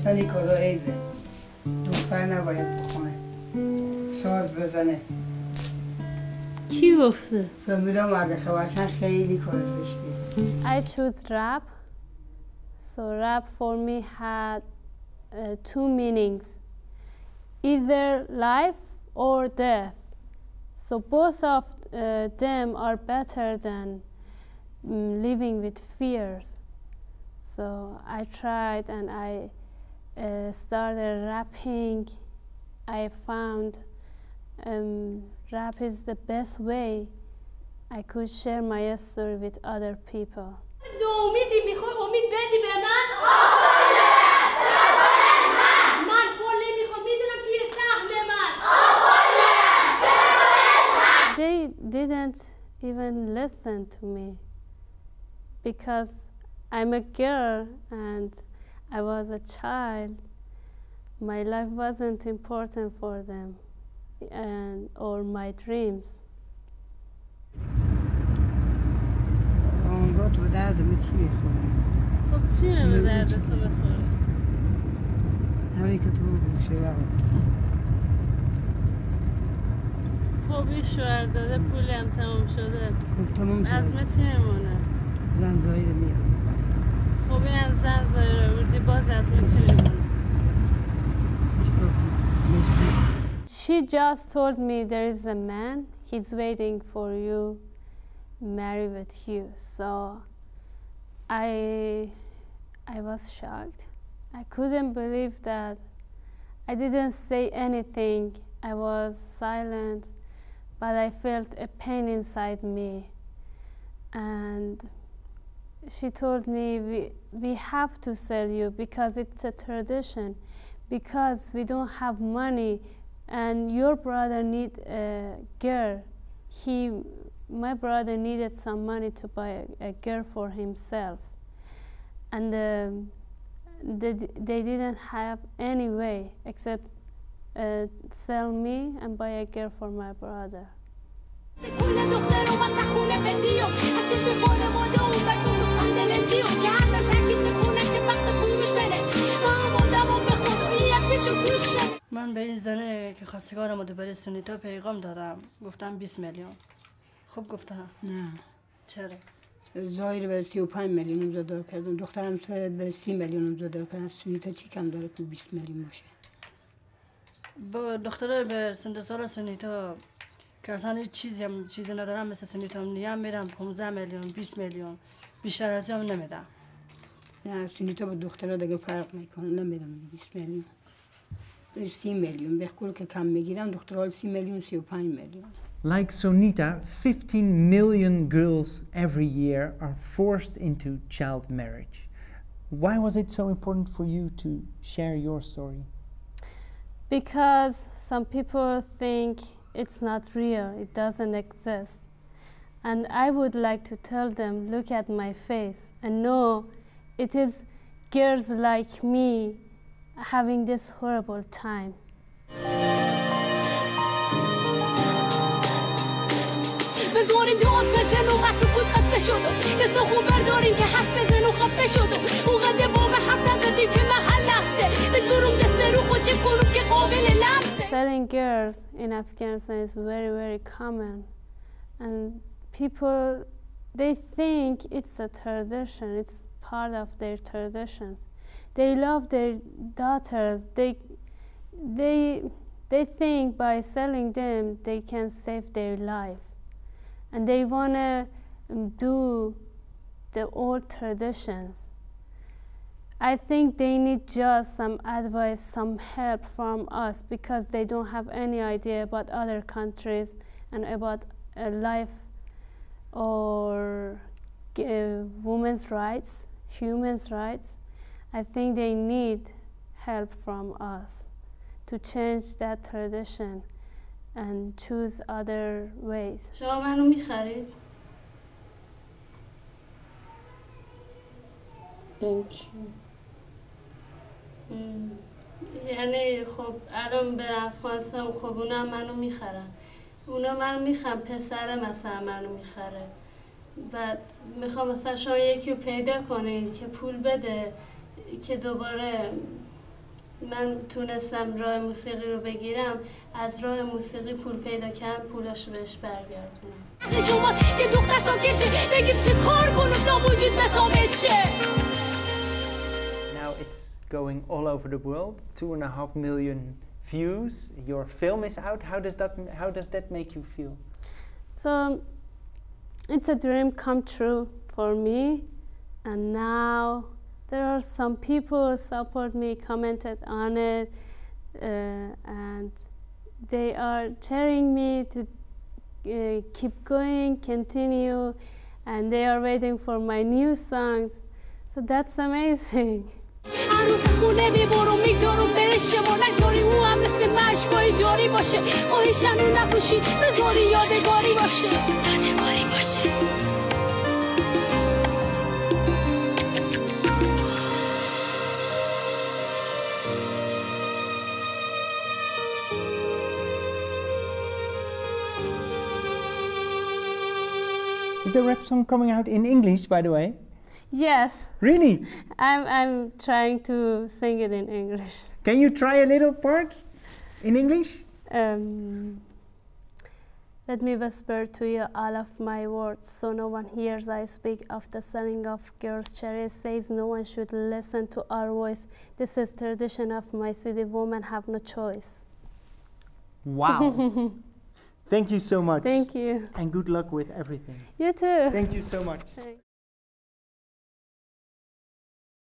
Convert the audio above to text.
تو افغانستان این کارا عیبه دختر نباید بخونه ساز بزنه کی گفته؟ فهمیدم مرد خواشن خیلی کار زشتی I choose rap. So rap for me had uh, two meanings, either life or death. So both of uh, them are better than mm, living with fears. So I tried and I uh, started rapping, I found um, rap is the best way I could share my story with other people. They didn't even listen to me because I'm a girl and I was a child. My life wasn't important for them and or my dreams. آنگاه تو دردم چی می‌خوره خب چی به درد درد تو بخوره؟ همین که تو گوشه خب این شوهر داده پولی هم تمام شده خب تمام شد عزم چی میمونه؟ زن زایی رو میاد خب این She just told me there is a man, he's waiting for you, marry with you. So I, I was shocked. I couldn't believe that. I didn't say anything. I was silent, but I felt a pain inside me. And she told me we, we have to sell you because it's a tradition because we don't have money and your brother need a girl he my brother needed some money to buy a, a girl for himself. And um, they, they didn't have any way except uh, sell me and buy a girl for my brother من به این زنه که خواستگارم رو برای سنیتا پیغام دادم گفتم 20 میلیون. خب گفتم نه. چرا؟ زایر به 35 میلیون امضا دار کردم دخترم سه به 30 میلیون امضا دار کردم سونیتا چی کم داره که 20 میلیون باشه؟ با دختره به سند سال سنیتا که اصلا هیچ چیزی هم چیزی ندارم مثل سنیتا نیم میدم 15 میلیون 20 میلیون. بیشتر از هم نمیدم. نه سونیتا با دخترها دیگه فرق می‌کنه. نمیدم 20 میلیون. 30 میلیون به کل که کم میگیرم دخترها 30 میلیون 35 میلیون Like Sonita, 15 million girls every year are forced into child marriage. Why was it so important for you to share your story? because some people think it's not real it doesn't exist and i would like to tell them look at my face and know it is girls like me having this horrible time به زور داد بزن و من سکوت خسته شدم یه سخون برداریم که حرف بزن و خفه شدم اونقدر با من حرف نزدیم که محل لحظه مجبورم دست رو خود چیپ کنم که قابل لمسه selling girls in afghanistan is very very common and people they think it's a tradition it's part of their traditions they love their daughters. They they they think by selling them they can save their life. And they want to do the old traditions. I think they need just some advice, some help from us because they don't have any idea about other countries and about uh, life or uh, women's rights, humans' rights. I think they need help from us to change that tradition and choose other ways. شما منو می‌خرید؟ یعنی خب الان برم افغانستان خب اونا منو می‌خرن. اونا منو می‌خرن پسر مثلا منو می‌خره. بعد می‌خوام مثلا شما یکی رو پیدا کنین که پول بده. که دوباره من تونستم راه موسیقی رو بگیرم از راه موسیقی پول پیدا کردم پولاشو بهش برگردونم اومد که دختر ساکت شه بگیم چه کار کنم تا وجود مسامت شه Now it's going all over the world. Two and a half million views. Your film is out. How does that how does that make you feel? So it's a dream come true for me and now there are some people support me commented on it uh, and they are cheering me to uh, keep going continue and they are waiting for my new songs so that's amazing هنوز از خونه میبرم میگذارم بره شما نگذاری او هم مثل مشکای جاری باشه خواهشم رو نفروشی بذاری یادگاری باشه یادگاری باشه Is the rap song coming out in English, by the way? yes Really? I'm, I'm trying to sing it in english Can you try a little part in English? Um, let me whisper to you all of my words so no one hears I speak of the selling of girls. Sharia says no one should listen to our voice. This is tradition of my city. Women have no choice. Wow. Thank you so much. Thank you. And good luck with everything. You too. Thank you so much. Thanks.